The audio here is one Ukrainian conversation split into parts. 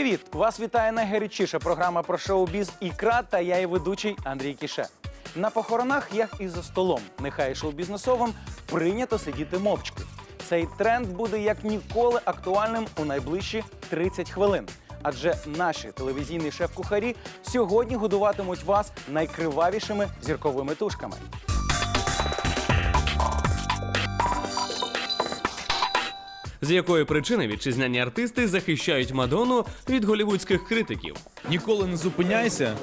Привіт! Вас вітає найгарячіша програма про шоу-біз Ікра та я і ведучий Андрій Кіше. На похоронах, як і за столом, нехай шоу-бізнесовим, прийнято сидіти мовчки. Цей тренд буде як ніколи актуальним у найближчі 30 хвилин. Адже наші телевізійні шеф-кухарі сьогодні годуватимуть вас найкривавішими зірковими тушками. З якої причини вітчизняні артисти захищають Мадонну від голівудських критиків? Ніколи не зупиняйся.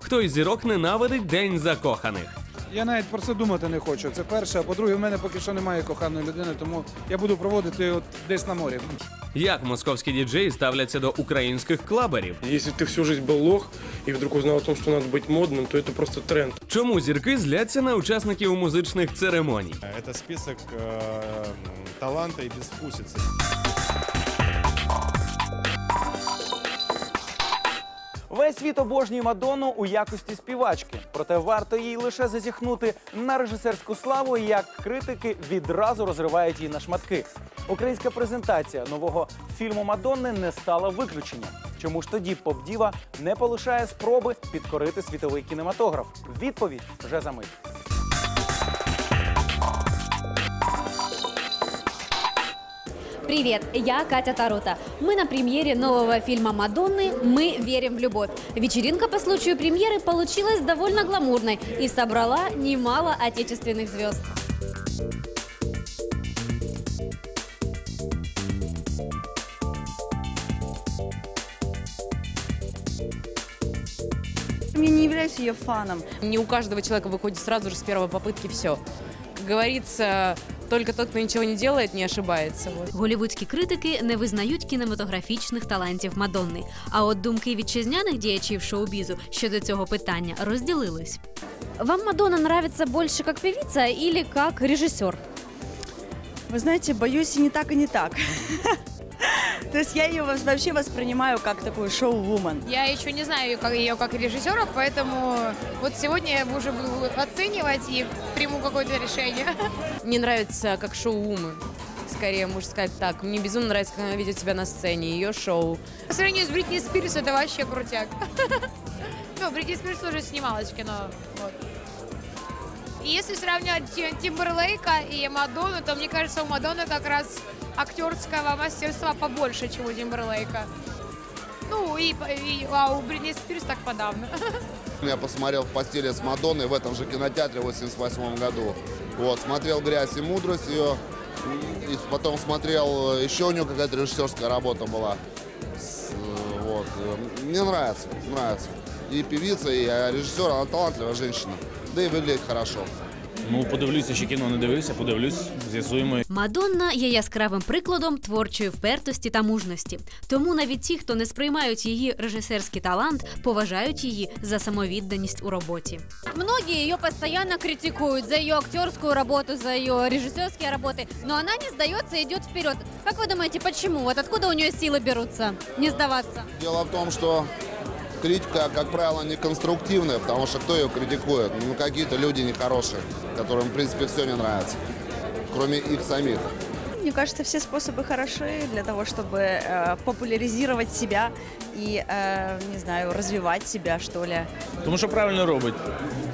Хто із зірок ненавидить День закоханих? Я навіть про це думати не хочу. Це перше. А по-друге, в мене поки що немає коханої людини, тому я буду проводити от десь на морі. Як московські діджеї ставляться до українських клаберів? Если ты всю жизнь был лох и вдруг узнал о том, что надо быть модным, то это просто тренд. Чому зірки зляться на учасників музичних церемоній? Это список э, таланта и безвкусицы. Весь світ обожнює Мадонну у якості співачки. Проте варто їй лише зазіхнути на режисерську славу, як критики відразу розривають її на шматки. Українська презентація нового фільму Мадонни не стала виключенням. Чому ж тоді поп-діва не полишає спроби підкорити світовий кінематограф? Відповідь вже за мить. Привет, я Катя Тарута. Мы на премьере нового фильма Мадонны «Мы верим в любовь». Вечеринка по случаю премьеры получилась довольно гламурной и собрала немало отечественных звезд. Я не являюсь ее фаном. Не у каждого человека выходит сразу же с первой попытки все. Как говорится, только тот, кто ничего не делает, не ошибается. Вот. Голівудські критики не визнають кінематографічних талантів Мадонни. А от думки вітчизняних діячів шоу-бізу щодо цього питання розділились. Вам Мадонна нравится больше как певица или как режиссер? Вы знаете, боюсь и не так, и не так. То есть я ее вообще воспринимаю как такую шоу-вумен. Я еще не знаю ее как, ее как режиссера, поэтому вот сегодня я уже буду оценивать и приму какое-то решение. Мне нравится как шоу-вумен. Скорее, можно сказать так. Мне безумно нравится, как она ведет себя на сцене, ее шоу. По сравнению с Бритни Спирс это вообще крутяк. Ну, Бритни Спирс тоже снималась в кино. вот. И если сравнивать Ти- Тимберлейка и Мадонну, то мне кажется, у Мадонны как раз актерского мастерства побольше, чем у Тимберлейка. Ну, и, и- а у Бритни Спирс так подавно. Я посмотрел в постели с Мадонной в этом же кинотеатре в 88 году. Вот, смотрел «Грязь и мудрость» ее. И потом смотрел, э, еще у нее какая-то режиссерская работа была. Э, Вот. э, Мне нравится, нравится. И певица, и э, режиссер, она талантливая женщина. Да и выглядит хорошо. Ну, подивлюся, ще кіно не дивився, подивлюсь, з'ясуємо. Мадонна є яскравим прикладом творчої впертості та мужності. Тому навіть ті, хто не сприймають її режисерський талант, поважають її за самовідданість у роботі. Многие ее постоянно критикуют за ее актерскую работу, за ее режиссерские работы, но она не сдается и идет вперед. Как вы думаете, почему? Вот откуда у нее силы берутся не сдаваться? Дело в том, что критика, как правило, не конструктивная, потому что кто ее критикует? Ну, какие-то люди нехорошие, которым, в принципе, все не нравится, кроме их самих. Мне кажется, все способы хороши для того, чтобы э, популяризировать себя и, э, не знаю, развивать себя, что ли. Тому що правильно робить.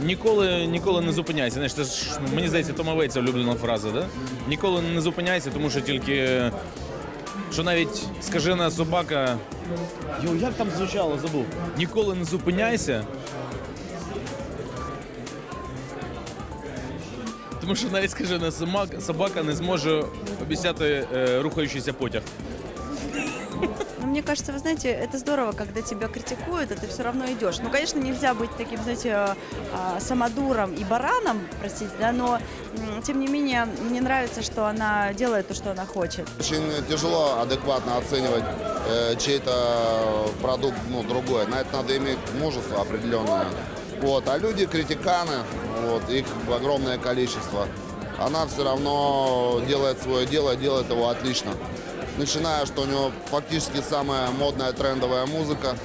Ніколи, ніколи не зупиняйся. Знаєш, це ж мені здається, Тома Вейтса улюблена фраза, да? Ніколи не зупиняйся, тому що тільки. Що навіть скажена собака. Йо, як там звучало, забув. Ніколи не зупиняйся. Тому що навіть скажена собака, не зможе обіцяти е, рухаючийся потяг. Но мне кажется, вы знаете, это здорово, когда тебя критикуют, а ты все равно идешь. Ну, конечно, нельзя быть таким, знаете, а, самодуром и бараном, простите, да, но тем не менее мне нравится, что она делает то, что она хочет. Очень тяжело адекватно оценивать э, чей-то продукт, ну, другой. На это надо иметь мужество определенное. Вот. А люди, критиканы, вот, их огромное количество. Она все равно делает свое дело, делает его отлично. Начиная, что у него фактически самая модная трендовая музыка.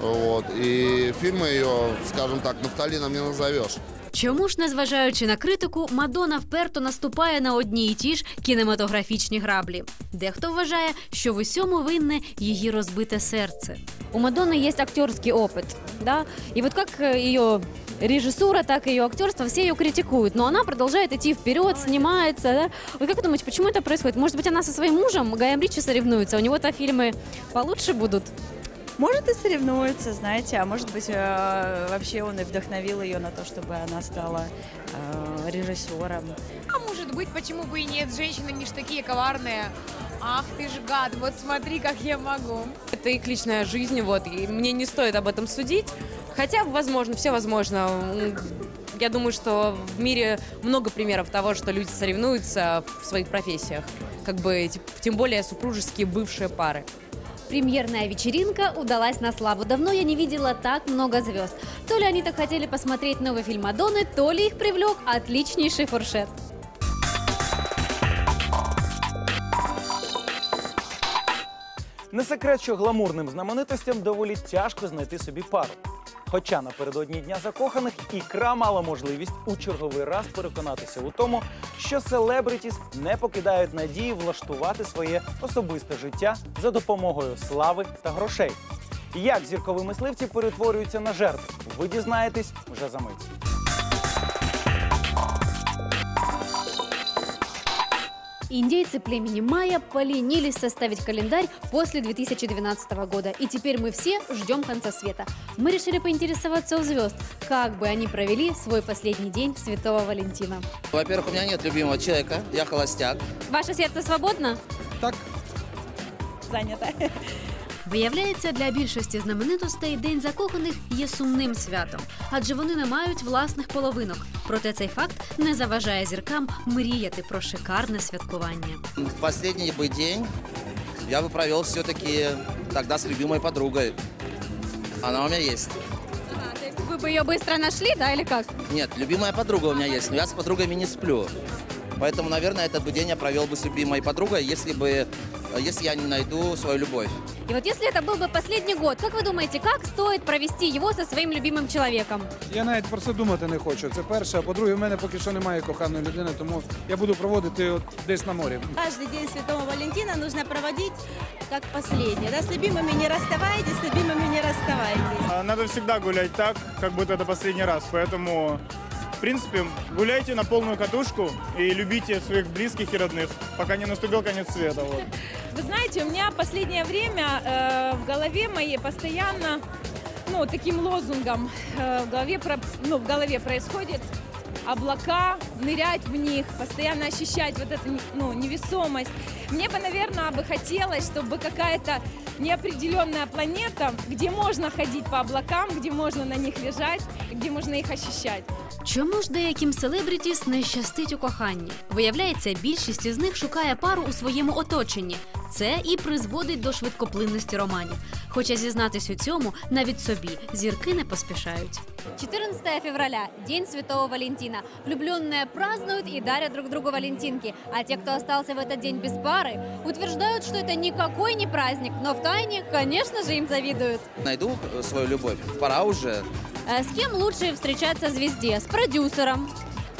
Вот. И фильмы ее, скажем так, нафталином не назовешь. Чому ж, незважаючи на критику, Мадонна вперто наступає на одні і ті ж кінематографічні граблі? Дехто вважає, що в усьому винне її розбите серце. У Мадонны есть актерский опыт, да, и вот как э, ее режиссура, так и ее актерство, все ее критикуют, но она продолжает идти вперед, снимается, да. Вы как думаете, почему это происходит? Может быть, она со своим мужем Гаем Ричи соревнуется, у него-то фильмы получше будут? Может и соревнуется, знаете, а может быть э, вообще он и вдохновил ее на то, чтобы она стала э, режиссером. А может быть, почему бы и нет? Женщины не ж такие коварные. Ах ты ж гад, вот смотри, как я могу. Это их личная жизнь, вот, и мне не стоит об этом судить. Хотя, возможно, все возможно. Я думаю, что в мире много примеров того, что люди соревнуются в своих профессиях. Как бы, тем- тем более супружеские бывшие пары. Премьерная вечеринка удалась на славу. Давно я не видела так много звезд. То ли они так хотели посмотреть новый фильм Мадонны, то ли их привлек отличнейший фуршет. Не секрет, що гламурним знаменитостям доволі тяжко знайти собі пару. Хоча напередодні дня закоханих ікра мала можливість у черговий раз переконатися у тому, що селебритіс не покидають надії влаштувати своє особисте життя за допомогою слави та грошей. Як зіркові мисливці перетворюються на жертв, ви дізнаєтесь вже за мить. Индейцы племени майя поленились составить календарь после 2012 года, и теперь мы все ждем конца света. Мы решили поинтересоваться у звезд, как бы они провели свой последний день Святого Валентина. Во-первых, у меня нет любимого человека, я холостяк. Ваше сердце свободно? Так, Занято. Виявляється, для більшості знаменитостей День закоханих є сумним святом, адже вони не мають власних половинок. Проте цей факт не заважає зіркам мріяти про шикарне святкування. Последний бы день я бы провел все-таки тогда с любимой подругой. Она у меня есть. то есть вы бы ее быстро нашли, да, или как? Нет, любимая подруга у меня есть, но я с подругами не сплю. Поэтому, наверное, этот бы день я провел бы с любимой подругой, если бы, если я не найду свою любовь. И вот если это был бы последний год, как вы думаете, как стоит провести его со своим любимым человеком? я навіть про це думати не хочу. Це перше. А по-друге, в мене поки що немає коханої людини, тому я буду проводити от десь на морі. Каждый день Святого Валентина нужно проводить как последний. Да? С любимыми не расставайтесь, с любимыми не расставайтесь. А, Надо всегда гулять так, как будто это последний раз. Поэтому, в принципе, гуляйте на полную катушку и любите своих близких и родных, пока не наступил конец света. Вот. Вы знаете, у меня последнее время э, в голове моей постоянно, ну, таким лозунгом э, в, голове про- ну, в голове происходит облака, нырять в них, постоянно ощущать вот эту ну, невесомость. Мне бы, наверное, бы хотелось, чтобы какая-то неопределенная планета, где можно ходить по облакам, где можно на них лежать, и где можно их ощущать. Чому ж деяким селебрітіс не щастить у коханні? Виявляється, більшість із них шукає пару у своєму оточенні. Це і призводить до швидкоплинності романів. Хоча зізнатись у цьому навіть собі зірки не поспішають. 14 февраля, День Святого Валентина. Влюбленные празднуют и дарят друг другу валентинки. А те, кто остался в этот день без пары, утверждают, что это никакой не праздник, но в тайне, конечно же, им завидуют. Найду э, свою любовь. Пора уже. Э, С кем лучше встречаться звезде? С продюсером,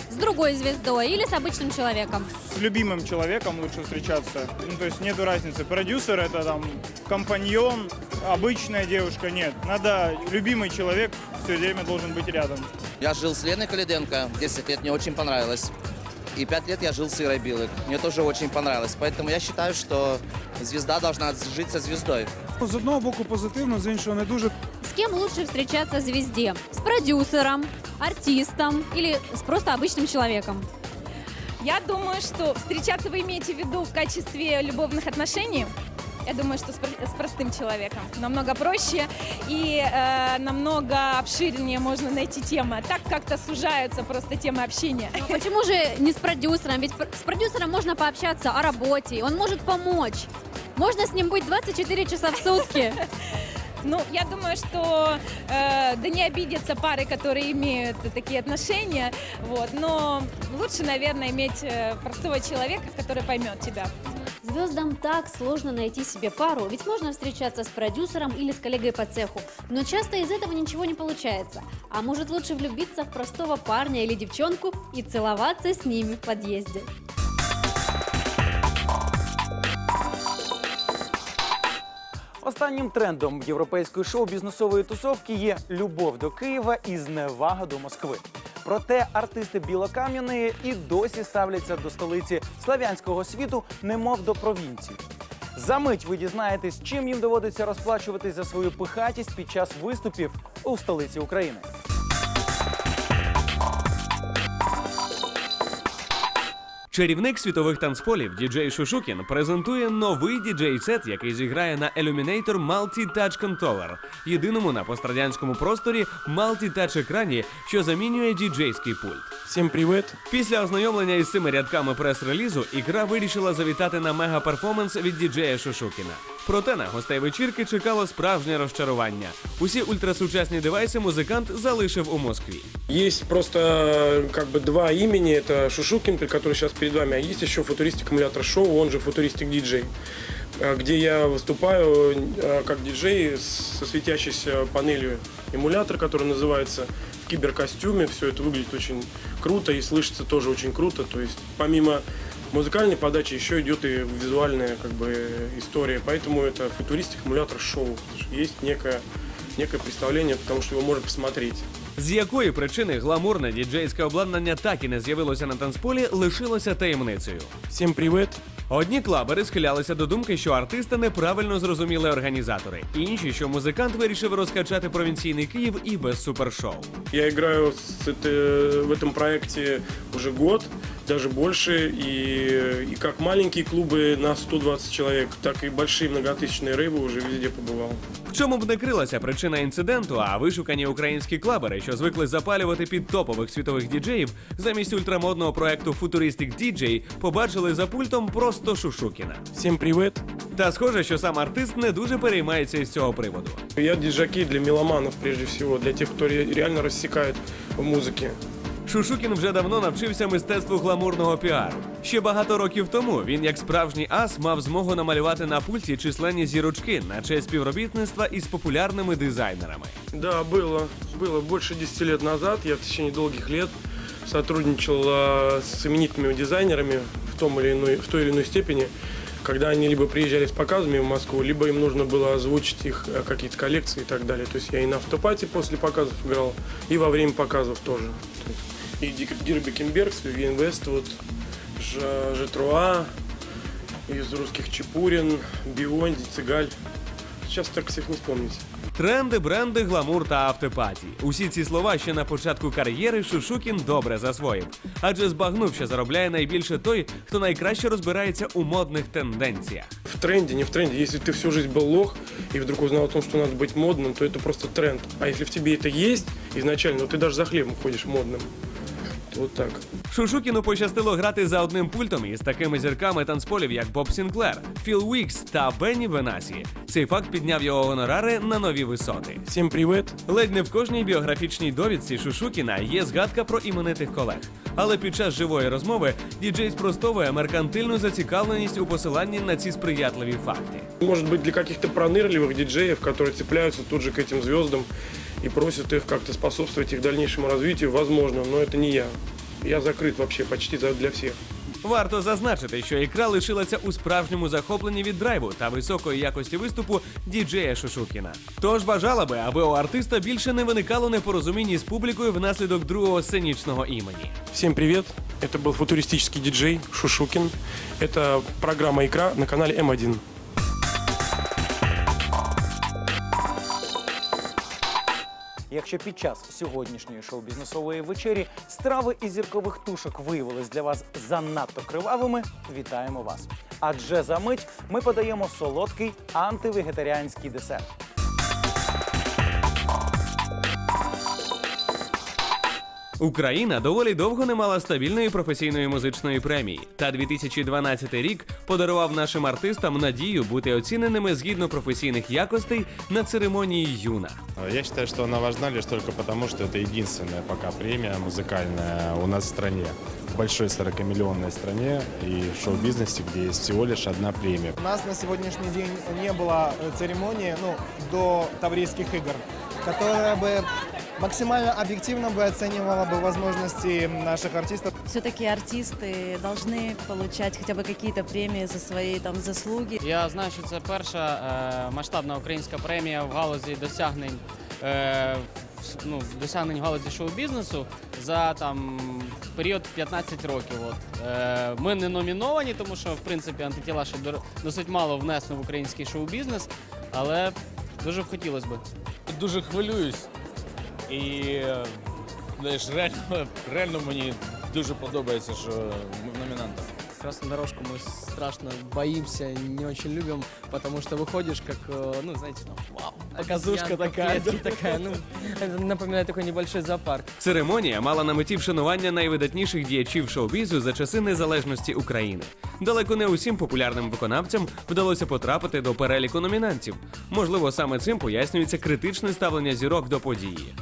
с другой звездой или с обычным человеком? С любимым человеком лучше встречаться. Ну, то есть нету разницы. Продюсер это там компаньон, обычная девушка. Нет, надо любимый человек все время должен быть рядом. Я жил с Леной Калиденко 10 лет, мне очень понравилось. И 5 лет я жил с Ирой Билык. Мне тоже очень понравилось. Поэтому я считаю, что звезда должна жить со звездой. З одного боку позитивно, з іншого не дуже. С кем лучше встречаться звезде? С продюсером, артистом или с просто обычным человеком? Я думаю, что встречаться вы имеете в виду в качестве любовных отношений. Я думаю, что с, про- с простым человеком намного проще и э, намного обширнее можно найти темы. Так как-то сужаются просто темы общения. Но почему же не с продюсером? Ведь с продюсером можно пообщаться о работе, он может помочь. Можно с ним быть 24 часа в сутки. Ну, я думаю, что э, да не обидятся пары, которые имеют такие отношения, вот, но лучше, наверное, иметь э, простого человека, который поймет тебя. Звездам так сложно найти себе пару, ведь можно встречаться с продюсером или с коллегой по цеху, но часто из этого ничего не получается. А может лучше влюбиться в простого парня или девчонку и целоваться с ними в подъезде. Останнім трендом європейської шоу-бізнесової тусовки є любов до Києва і зневага до Москви. Проте артисти Білокам'яної і досі ставляться до столиці славянського світу, немов до провінції. За мить ви дізнаєтесь, чим їм доводиться розплачуватись за свою пихатість під час виступів у столиці України. Чарівник світових танцполів діджей Шушукін презентує новий діджей-сет, який зіграє на Illuminator Multi Touch Controller, єдиному на пострадянському просторі multi-touch екрані, що замінює діджейський пульт. Всім привіт! Після ознайомлення із цими рядками прес-релізу ікра вирішила завітати на мега-перформанс від діджея Шушукіна. Проте на гостей вечірки чекало справжнє розчарування. Усі ультрасучасні девайси музикант залишив у Москві. Есть просто э, как бы два имени. Это Шушукин, который сейчас перед вами, а есть еще футуристик эмулятор шоу, он же футуристик диджей, э, где я выступаю э, как диджей со светящейся панелью эмулятор, который называется в киберкостюме. Все это выглядит очень круто и слышится тоже очень круто. То есть помимо музыкальной подачи еще идет и визуальная как бы история. Поэтому это футуристик эмулятор шоу. Есть некое, некое представление, потому что его можно посмотреть. З якої причини гламурне діджейське обладнання так і не з'явилося на танцполі, лишилося таємницею. Всім привіт! Одні клабери схилялися до думки, що артиста неправильно зрозуміли організатори, інші, що музикант вирішив розкачати провінційний Київ і без супершоу. Я играю с это- в этом проекте уже год, даже больше, и, и как маленькие клубы на 120 человек, так и большие многотысячные рейвы уже везде побывал. Чому б не крилася причина інциденту, а вишукані українські клабери, що звикли запалювати під топових світових діджеїв, замість ультрамодного проекту Futuristic DJ побачили за пультом просто Шушукіна. Всім привіт! Та схоже, що сам артист не дуже переймається із цього приводу. Я диджаки для меломанов прежде всего, для тех, кто ре- реально рассекает в музыке. Шушукін вже давно навчився мистецтву гламурного піару. Ще багато років тому він, як справжній ас, мав змогу намалювати на пульті численні зірочки на честь співробітництва із популярними дизайнерами. Да, было. Было больше 10 лет назад. Я в течение долгих лет сотрудничал э, с именитыми дизайнерами в, том или иной, в той или иной степени, когда они либо приезжали с показами в Москву, либо им нужно было озвучить их э, какие-то коллекции и так далее. То есть я и на автопате после показов играл, и во время показов тоже. То есть и Дик- Дирби Кимбергс, Вивиен Вествуд, Ж- Жетруа, из русских Чепурин, Бионди, Цыгаль. Сейчас так всех не вспомнить. Тренди, бренди, гламур та автопатії. Усі ці слова ще на початку кар'єри Шушукін добре засвоїв, адже збагнув, що заробляє найбільше той, хто найкраще розбирається у модних тенденціях. в тренде, не в тренде. Если ты всю жизнь был лох и вдруг узнал о том, что надо быть модным, то это просто тренд. А если в тебе это есть изначально, то ты даже за хлебом ходишь модным. То Вот так. Шушукіну пощастило грати за одним пультом із такими зірками танцполів, як Боб Сінклер, Філ Уікс та Бенні Бенасі. Цей факт підняв його гонорари на нові висоти. Всім привіт! Ледь не в кожній біографічній довідці Шушукіна є згадка про іменитих колег. Але під час живої розмови діджей спростовує меркантильну зацікавленість у посиланні на ці сприятливі факти. Может быть, для каких-то пронырливых диджеев, которые цепляются тут же к этим звездам и просят их как-то способствовать их дальнейшему развитию, возможно, но это не я. Я закрыт вообще почти за- для всех. Варто зазначити, що ікра лишилася у справжньому захопленні від драйву та високої якості виступу діджея Шушукіна. Тож бажала би, аби у артиста більше не виникало непорозумінь із публікою внаслідок другого сценічного імені. Всем привет! Это был футуристический диджей Шушукин. Это программа «Икра» на канале М1. Якщо під час сьогоднішньої шоу-бізнесової вечері страви і зіркових тушок виявились для вас занадто кривавими, вітаємо вас. Адже за мить ми подаємо солодкий антивегетаріанський десерт. Україна доволі довго не мала стабільної професійної музичної премії. Та 2012 рік подарував нашим артистам надію бути оціненими згідно професійних якостей на церемонії Юна. Я считаю, что она важна лишь только потому, что это единственная пока премия музыкальная у нас в стране. В большой 40-миллионной стране и в шоу-бизнесе, где есть всего лишь одна премия. У нас на сегодняшний день не было э, церемонии ну, до Таврийских игр, которая бы максимально объективно бы оценивала бы возможности наших артистов. Все-таки артисты должны получать хотя бы какие-то премии за свои там заслуги. Я знаю, що це перша е, масштабна українська премія в галузі досягнень е, в- ну, досягнень в галузі шоу-бізнесу за там період 15 років. От. Е, ми не номіновані, тому що в принципі антитіла ще дор- досить мало внесли в український шоу-бізнес, але дуже б хотілося б. Дуже хвилююсь. І е, знаєш, реально, реально мені дуже подобається, що ми в номінантах. Красную дорожку мы страшно боимся, не очень любим, потому что выходишь как, э, ну, знаете, там, вау, показушка Обезьянка в такая, клетке такая, ну, это напоминает такой небольшой зоопарк. Церемонія мала на меті вшанування найвидатніших діячів шоу-бізу за часи незалежності України. Далеко не усім популярним виконавцям вдалося потрапити до переліку номінантів. Можливо, саме цим пояснюється критичне ставлення зірок до події.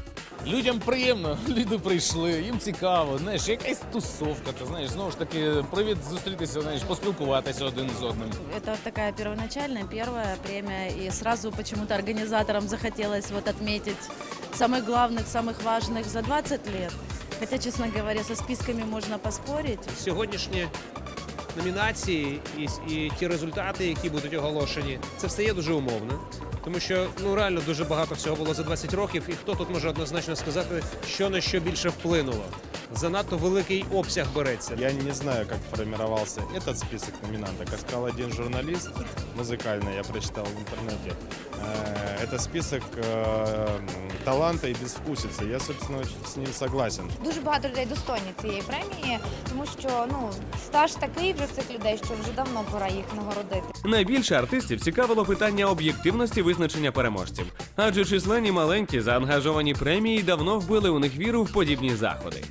Людям приємно, люди прийшли, їм цікаво, знаєш, якась тусовка, ти знаєш, знову ж таки, привід зустрітися, знаєш, поспілкуватися один з одним. Это такая первоначальная первая премия, и сразу почему-то организаторам захотелось вот отметить самых главных, самых важных за 20 лет. Хотя, честно говоря, со списками можно поспорить. Сьогоднішні номінації і, і ті результати, які будуть оголошені, це все є дуже умовно. Тому що ну реально дуже багато всього було за 20 років, і хто тут може однозначно сказати, що на що більше вплинуло Занадто великий обсяг береться. Я не знаю, как формировался этот список номинантов. Как сказал один журналист музыкальный, я прочитал в интернете, э, это список э, м, таланта и безвкусицы. Я, собственно, очень с ним согласен. Дуже багато людей достойні цієї премії, тому що ну стаж такий вже в цих людей, що вже давно пора їх нагородити. Найбільше артистів цікавило питання об'єктивності визначення переможців, адже численні маленькі заангажовані премії давно вбили у них віру в подібні заходи.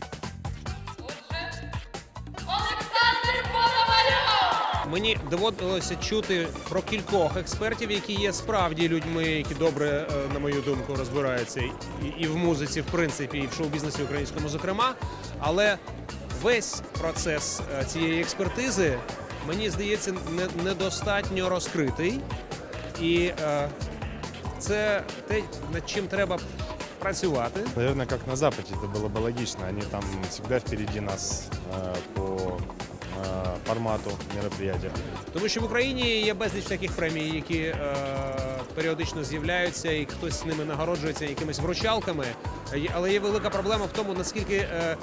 Мені доводилося чути про кількох експертів, які є справді людьми, які добре, е, на мою думку, розбираються і, і в музиці, в принципі, і в шоу-бізнесі українському, зокрема. Але весь процес е, цієї експертизи, мені здається, не- недостатньо розкритий. І е, це те, над чим треба працювати. Наверное, как на Западе, это было бы логично. Они там всегда впереди нас э, по э, формату мероприятия. Тому що в Україні є безліч таких премій, які е, періодично з'являються, і хтось з ними нагороджується якимись вручалками. Е, Але є велика проблема в тому, наскільки е,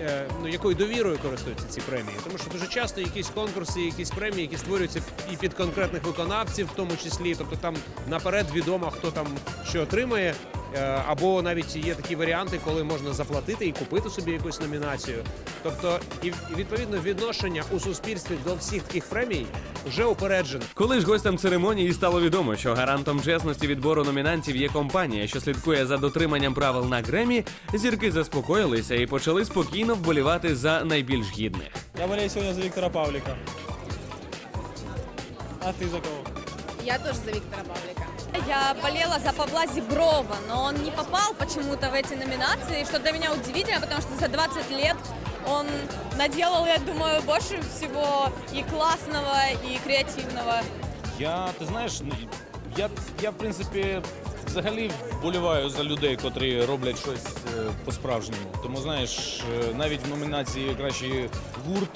е, ну, якою довірою користуються ці премії. Тому що дуже часто якісь конкурси, якісь премії, які створюються і під конкретних виконавців, в тому числі, тобто там наперед відомо, хто там що отримає. Е, Або навіть є такі варіанти, коли можна заплатити і купити собі якусь номінацію. Тобто, і відповідно відношення у суспільстві до всіх таких премій вже упереджене. Коли ж гостям церемонії стало відомо, що гарантом чесності відбору номінантів є компанія, що слідкує за дотриманням правил на Гремі, зірки заспокоїлися і почали спокійно вболівати за найбільш гідних. Я болею сегодня за Виктора Павлика. А ты за кого? Я тоже за Виктора Павлика. Я болела за Павла Зеброва, но он не попал почему-то в эти номинации, что для меня удивительно, потому что за 20 лет он наделал, я думаю, больше всего и классного, и креативного. Я, ти знаєш, ну, я, я в принципі взагалі вболіваю за людей, котрі роблять щось е, по-справжньому. Тому знаєш, е, навіть в номінації кращий гурт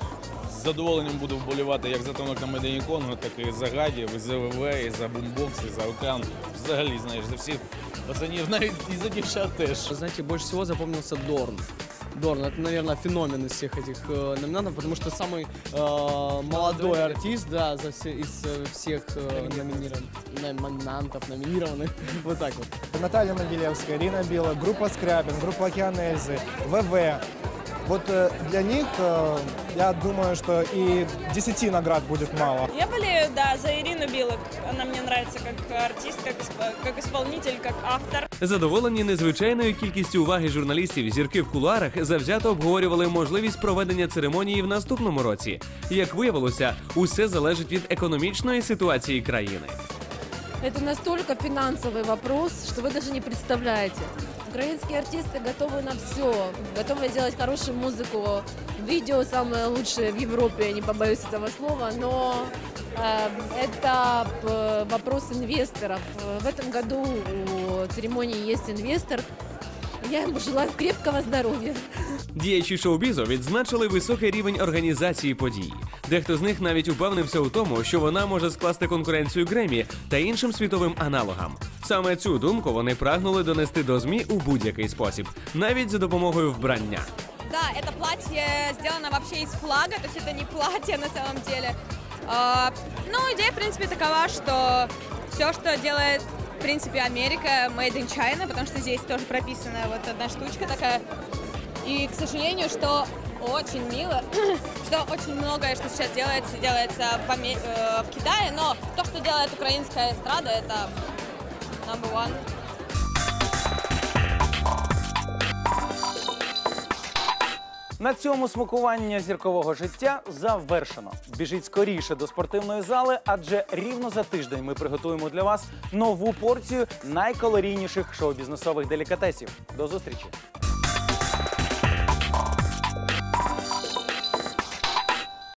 з задоволенням буду вболівати як за тонок на Медині Конго, так і за Гадів, і за ВВ, і за Бумбокс, і за Океан. Взагалі, знаєш, за всіх пацанів, навіть і за дівчат теж. Знаете, больше всего запомнился Дорн. Дорн, это, наверное, феномен из всех этих э, номинантов, потому что самый э, молодой артист, да, за все, из э, всех э, номинированных, номинантов, номинированных, вот так вот. Наталья Могилевская, Ирина Била, группа Скрябин, группа Океан Эльзы, ВВ. Вот э, для них, э, я думаю, что и 10 наград будет мало. Я болею, да, за Ирину Билок. Она мне нравится как артист, как, исп- как исполнитель, как автор. Задоволені незвичайною кількістю уваги журналістів, зірки в кулуарах завзято обговорювали можливість проведення церемонії в наступному році. Як виявилося, усе залежить від економічної ситуації країни. Это настолько финансовый вопрос, что вы даже не представляете. Украинские артисты готовы на все, готовы делать хорошую музыку, видео самое лучшее в Европе, я не побоюсь этого слова, но э, это э, вопрос инвесторов. В этом году у церемонии есть инвестор. Я ему желаю крепкого здоровья. Діячі шоу-бізу відзначили високий рівень організації подій. Дехто з них навіть упевнився у тому, що вона може скласти конкуренцію Гремі та іншим світовим аналогам. Саме цю думку вони прагнули донести до змі у будь-який спосіб, навіть за допомогою вбрання. Да, это платье сделано вообще из флага, то есть это не платье на самом деле. А, ну, идея, в принципе, такова, что все, что делает, в принципе, Америка, made in China, потому что здесь тоже прописана вот одна штучка такая. И, к сожалению, что очень мило, что очень многое, что сейчас делается, делается в, Аме- э, в Китае, но то, что делает украинская эстрада, это number one. На цьому смакування зіркового життя завершено. Біжіть скоріше до спортивної зали, адже рівно за тиждень ми приготуємо для вас нову порцію найкалорійніших шоу-бізнесових делікатесів. До зустрічі!